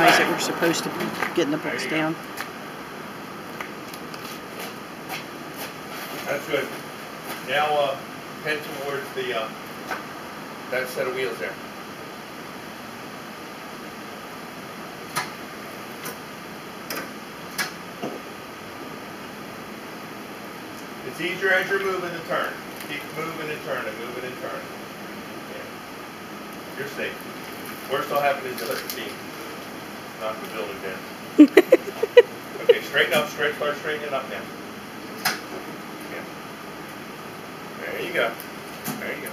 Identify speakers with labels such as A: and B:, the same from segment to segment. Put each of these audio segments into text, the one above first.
A: guys that were supposed to be getting the books down.
B: That's good. Now, uh, head towards the, uh, that set of wheels there. It's easier as you're moving to turn. Keep moving and turning, moving and turning. Yeah. You're safe. Worst will happen is you hit the beam. Knock the building down. Okay, straighten up, straight, start straightening up now. Yeah. There you go. There you go.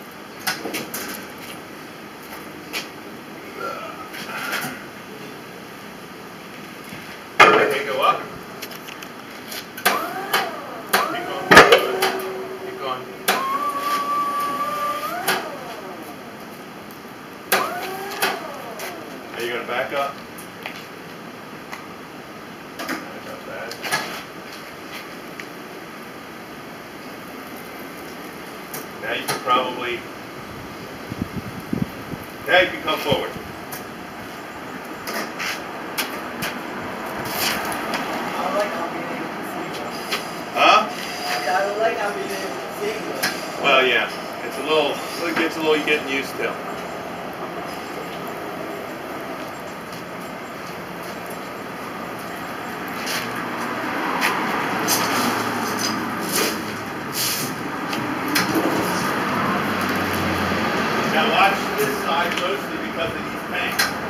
B: Okay, go up. Keep going. Keep going. Gonna back up. Back up that. Now you can probably, now you can come forward.
C: I like how being able to see them.
B: Huh?
C: Like how being able to see them.
B: Well, yeah, it's a little, it gets a little getting used to. Now watch this side mostly because of these tanks.